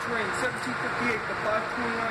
train, 1758 to 529